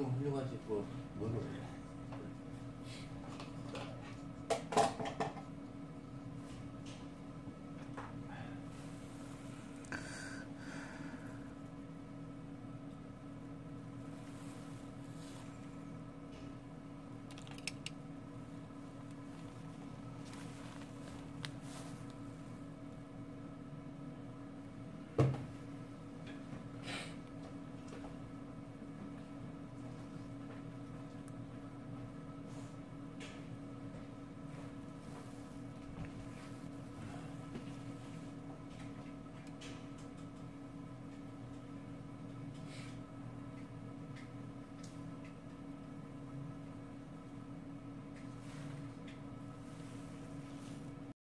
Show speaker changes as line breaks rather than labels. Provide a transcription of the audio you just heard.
지금 훌륭한 집고 뭐는